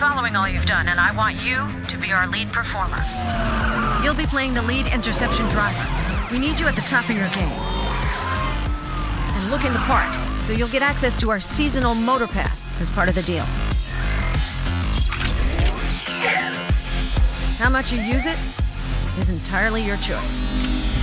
Following all you've done, and I want you to be our lead performer. You'll be playing the lead interception driver. We need you at the top of your game. And looking the part, so you'll get access to our seasonal Motorpass as part of the deal. How much you use it is entirely your choice.